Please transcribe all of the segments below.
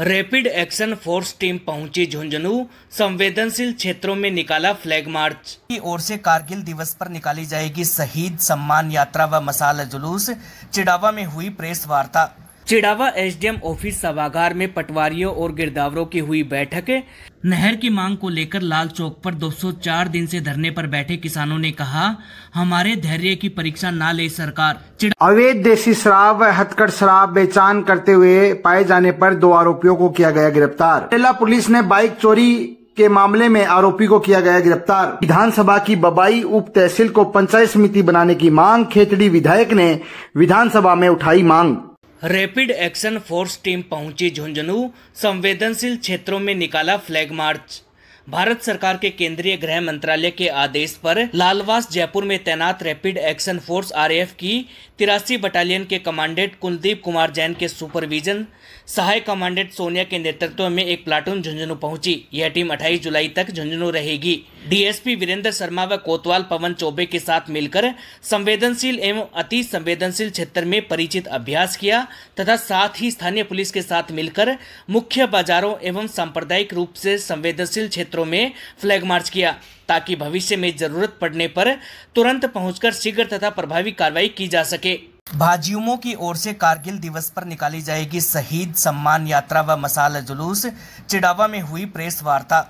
Rapid action force team पहुँची झुंझुनू संवेदनशील क्षेत्रों में निकाला फ्लैग मार्च। की ओर से कारगिल दिवस पर निकाली जाएगी शहीद सम्मान यात्रा व मसाल जुलूस चिड़ावा में हुई प्रेस वार्ता। चिड़ावा एसडीएम ऑफ़िस सभागार में पटवारियों और गिरदावरों की हुई बैठक नहर की मांग को लेकर लाल चौक पर 204 दिन से धरने पर बैठे किसानों ने कहा, हमारे धैर्य की परीक्षा ना ले सरकार। अवैध देसी शराब, हथकड़ शराब बेचान करते हुए पाए जाने पर दो आरोपियों को किया गया गिरफ़्तार। जिला पुलिस ने बाइक चोरी के मामले में आरोपी को किया गया गिरफ़्तार। विधानसभा की बबाई उप तहसील को पंचायत समिति बनाने की मांग, खेतड़ी विधायक ने विधानसभा में उठाई मांग। रैपिड एक्शन फोर्स टीम पहुँची झुंझुनू संवेदनशील क्षेत्रों में निकाला फ्लैग मार्च। भारत सरकार के केंद्रीय गृह मंत्रालय के आदेश पर लालवास जयपुर में तैनात रैपिड एक्शन फोर्स आरएएफ की तिरासी बटालियन के कमांडेंट कुलदीप कुमार जैन के सुपरविजन सहायक कमांडेंट सोनिया के नेतृत्व में एक प्लाटून झुंझुनू पहुँची। यह टीम 28 जुलाई तक झुंझुनू रहेगी। डीएसपी वीरेंद्र शर्मा व कोतवाल पवन चौबे के साथ मिलकर संवेदनशील एवं अति संवेदनशील क्षेत्र में परिचित अभ्यास किया तथा साथ ही स्थानीय पुलिस के साथ मिलकर मुख्य बाजारों एवं सांप्रदायिक रूप से संवेदनशील क्षेत्रों में फ्लैग मार्च किया, ताकि भविष्य में ज़रूरत पड़ने पर तुरंत पहुंचकर शीघ्र तथा प्रभावी कार्रवाई की जा सके। भाजयुमों की ओर से कारगिल दिवस पर निकाली जाएगी शहीद सम्मान यात्रा व मसाला जुलूस, चिड़ावा में हुई प्रेस वार्ता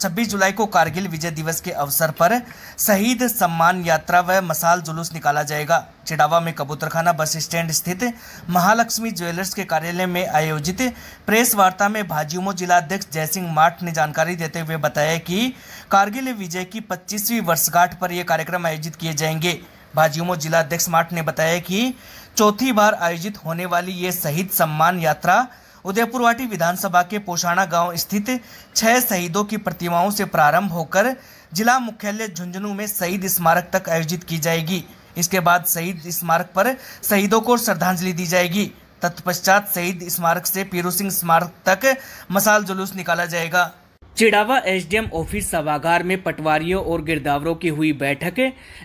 26 जुलाई को कारगिल विजय दिवस के अवसर पर शहीद सम्मान यात्रा व मसाल जुलूस निकाला जाएगा। चिड़ावा में कबूतरखाना बस स्टैंड स्थित महालक्ष्मी ज्वेलर्स के कार्यालय में आयोजित प्रेस वार्ता में भाजयुमो जिलाध्यक्ष जयसिंह माठ ने जानकारी देते हुए बताया कि कारगिल विजय की 25वीं वर्षगांठ पर यह कार्यक्रम आयोजित किए जाएँगे। भाजयुमो जिलाध्यक्ष माठ ने बताया कि चौथी बार आयोजित होने वाली ये शहीद सम्मान यात्रा उदयपुरवाटी विधानसभा के पोषाणा गाँव स्थित छह शहीदों की प्रतिमाओं से प्रारंभ होकर जिला मुख्यालय झुंझुनू में शहीद स्मारक तक आयोजित की जाएगी। इसके बाद शहीद स्मारक पर शहीदों को श्रद्धांजलि दी जाएगी। तत्पश्चात शहीद स्मारक से पीरू सिंह स्मारक तक मसाल जुलूस निकाला जाएगा। चिड़ावा एसडीएम ऑफ़िस सभागार में पटवारियों और गिरदावरों की हुई बैठक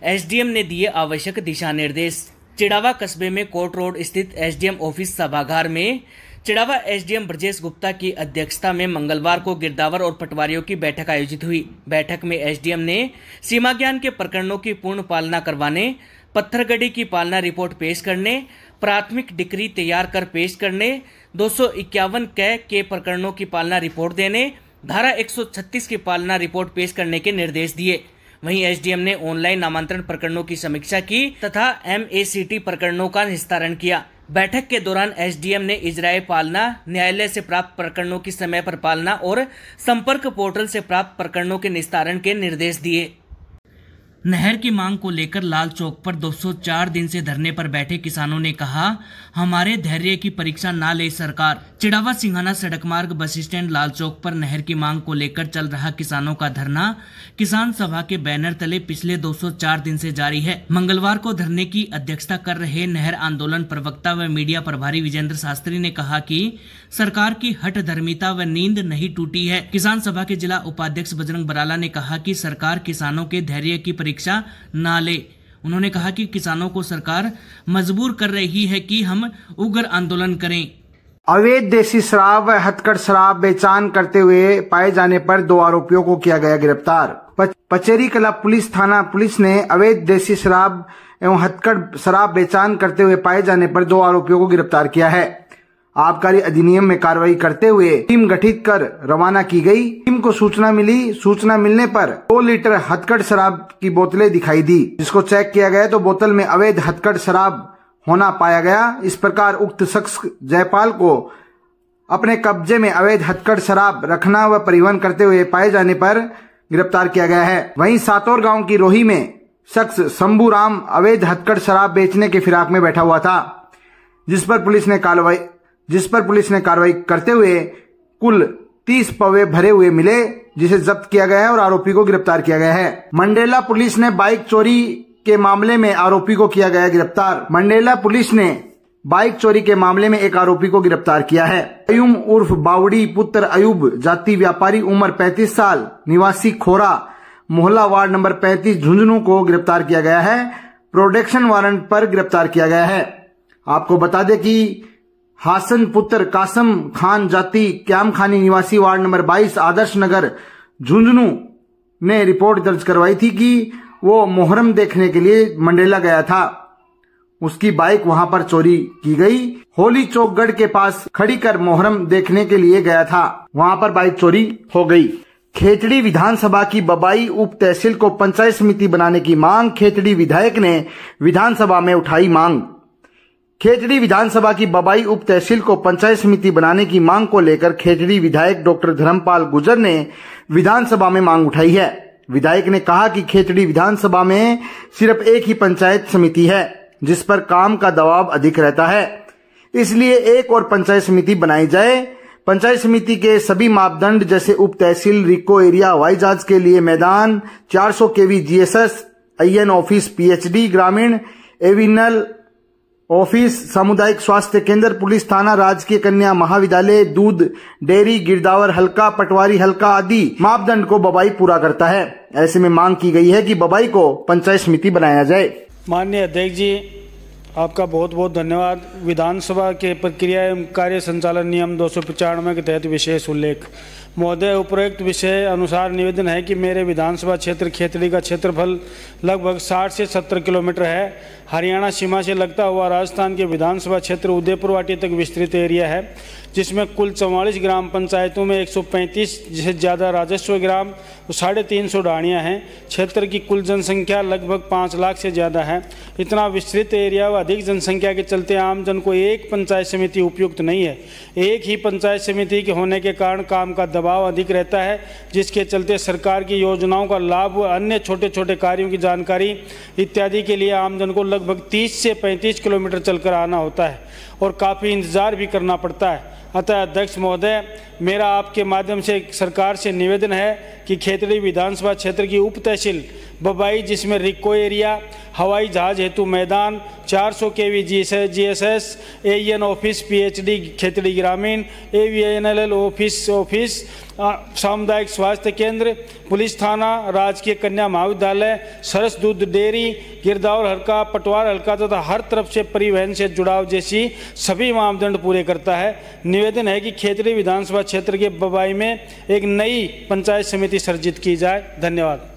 एसडीएम ने दिए आवश्यक दिशा निर्देश। चिड़ावा कस्बे में कोर्ट रोड स्थित एसडीएम ऑफ़िस सभागार में चिड़ावा एसडीएम ब्रजेश गुप्ता की अध्यक्षता में मंगलवार को गिरदावर और पटवारियों की बैठक आयोजित हुई। बैठक में एसडीएम ने सीमा ज्ञान के प्रकरणों की पूर्ण पालना करवाने, पत्थरगढ़ी की पालना रिपोर्ट पेश करने, प्राथमिक डिक्री तैयार कर पेश करने, दो सौ इक्यावन कै के प्रकरणों की पालना रिपोर्ट देने, धारा 136 की पालना रिपोर्ट पेश करने के निर्देश दिए। वहीं एसडीएम ने ऑनलाइन नामांतरण प्रकरणों की समीक्षा की तथा एमएसीटी प्रकरणों का निस्तारण किया। बैठक के दौरान एसडीएम ने इजराय पालना, न्यायालय से प्राप्त प्रकरणों की समय पर पालना और संपर्क पोर्टल से प्राप्त प्रकरणों के निस्तारण के निर्देश दिए। नहर की मांग को लेकर लाल चौक पर 204 दिन से धरने पर बैठे किसानों ने कहा, हमारे धैर्य की परीक्षा ना ले सरकार। चिड़ावा सिंघाना सड़क मार्ग बस स्टैंड लाल चौक पर नहर की मांग को लेकर चल रहा किसानों का धरना, किसान सभा के बैनर तले पिछले 204 दिन से जारी है। मंगलवार को धरने की अध्यक्षता कर रहे नहर आंदोलन प्रवक्ता व मीडिया प्रभारी विजेंद्र शास्त्री ने कहा की सरकार की हट धर्मिता व नींद नहीं टूटी है। किसान सभा के जिला उपाध्यक्ष बजरंग बराला ने कहा की सरकार किसानों के धैर्य की परीक्षा न ले। उन्होंने कहा कि किसानों को सरकार मजबूर कर रही है कि हम उग्र आंदोलन करें। अवैध देसी शराब हथकड़ शराब बेचान करते हुए पाए जाने पर दो आरोपियों को किया गया गिरफ़्तार। पचेरी कला पुलिस थाना पुलिस ने अवैध देसी शराब एवं हथकड़ शराब बेचान करते हुए पाए जाने पर दो आरोपियों को गिरफ़्तार किया है। आबकारी अधिनियम में कार्रवाई करते हुए टीम गठित कर रवाना की गई। को सूचना मिली, सूचना मिलने पर दो लीटर हथकड़ शराब की बोतलें दिखाई दी, जिसको चेक किया गया तो बोतल में अवैध हथकड़ शराब होना पाया गया। इस प्रकार उक्त शख्स जयपाल को अपने कब्जे में अवैध हथकड़ शराब रखना व परिवहन करते हुए पाए जाने पर गिरफ़्तार किया गया है। वहीं सातौर गाँव की रोही में शख्स शंभू राम अवैध हथकड़ शराब बेचने के फिराक में बैठा हुआ था, जिस पर पुलिस ने कार्रवाई, जिस पर पुलिस ने कार्रवाई करते हुए कुल तीस पवे भरे हुए मिले, जिसे जब्त किया गया है और आरोपी को गिरफ़्तार किया गया है। मंडेला पुलिस ने बाइक चोरी के मामले में आरोपी को किया गया गिरफ़्तार। मंडेला पुलिस ने बाइक चोरी के मामले में एक आरोपी को गिरफ़्तार किया है। अयुम उर्फ़ बावड़ी पुत्र अयुब, जाति व्यापारी, उम्र 35 साल, निवासी खोरा, मोहल्ला वार्ड नंबर 35 झुंझुनू को गिरफ़्तार किया गया है। प्रोटेक्शन वारंट पर गिरफ़्तार किया गया है। आपको बता दें कि हासन पुत्र कासम खान जाति क्याम खानी निवासी वार्ड नंबर 22 आदर्श नगर झुंझुनू ने रिपोर्ट दर्ज करवाई थी कि वो मोहरम देखने के लिए मंडेला गया था। उसकी बाइक वहाँ पर चोरी की गई। होली चौकगढ़ के पास खड़ी कर मोहरम देखने के लिए गया था। वहाँ पर बाइक चोरी हो गई। खेतड़ी विधानसभा की बबाई उप तहसील को पंचायत समिति बनाने की मांग, खेतड़ी विधायक ने विधानसभा में उठाई मांग। खेतड़ी विधानसभा की बबाई उप तहसील को पंचायत समिति बनाने की मांग को लेकर खेतड़ी विधायक डॉक्टर धर्मपाल गुजर ने विधानसभा में मांग उठाई है। विधायक ने कहा कि खेतड़ी विधानसभा में सिर्फ़ एक ही पंचायत समिति है, जिस पर काम का दबाव अधिक रहता है। इसलिए एक और पंचायत समिति बनाई जाए। पंचायत समिति के सभी मापदंड जैसे उप तहसील रिको एरिया हवाई जहाज़ के लिए मैदान 400 KV GSS, IN office PHD, ग्रामीण एविनल ऑफ़िस, सामुदायिक स्वास्थ्य केंद्र, पुलिस थाना, राजकीय कन्या महाविद्यालय, दूध, डेयरी, गिरदावर, हल्का, पटवारी, हल्का आदि मापदंड को बबाई पूरा करता है। ऐसे में मांग की गई है कि बबाई को पंचायत समिति बनाया जाए। माननीय अध्यक्ष जी, आपका बहुत बहुत धन्यवाद। विधानसभा के प्रक्रिया एवं कार्य संचालन नियम दो के तहत विशेष उल्लेख। महोदय, उपरोक्त विषय अनुसार निवेदन है कि मेरे विधानसभा क्षेत्र खेतड़ी का क्षेत्रफल लगभग 60 से 70 किलोमीटर है। हरियाणा सीमा से लगता हुआ राजस्थान के विधानसभा क्षेत्र उदयपुर वाटी तक विस्तृत एरिया है, जिसमें कुल चौवालीस ग्राम पंचायतों में 135 से ज़्यादा राजस्व ग्राम तो साढ़े तीन सौ डाणियाँ हैं। क्षेत्र की कुल जनसंख्या लगभग पाँच लाख से ज़्यादा है। इतना विस्तृत एरिया व अधिक जनसंख्या के चलते आम जन को एक पंचायत समिति उपयुक्त नहीं है। एक ही पंचायत समिति के होने के कारण काम का दबाव अधिक रहता है, जिसके चलते सरकार की योजनाओं का लाभ व अन्य छोटे छोटे कार्यों की जानकारी इत्यादि के लिए आमजन को लगभग 30 से 35 किलोमीटर चलकर आना होता है और काफ़ी इंतज़ार भी करना पड़ता है। अतः अध्यक्ष महोदय, मेरा आपके माध्यम से सरकार से निवेदन है कि खेतड़ी विधानसभा क्षेत्र की उप बबाई, जिसमें रिको एरिया, हवाई जहाज़ हेतु मैदान 400 सौ के V G S S S A N office P H D Khetri ग्रामीण A V N L L office office सामुदायिक स्वास्थ्य केंद्र, पुलिस थाना, राजकीय कन्या महाविद्यालय, सरस दूध डेयरी, गिरदावर हल्का, पटवार हल्का तथा हर तरफ़ से परिवहन से जुड़ाव जैसी सभी मापदंड पूरे करता है। निवेदन है कि खेतड़ी विधानसभा क्षेत्र के बबाई में एक नई पंचायत समिति सर्जित की जाए। धन्यवाद।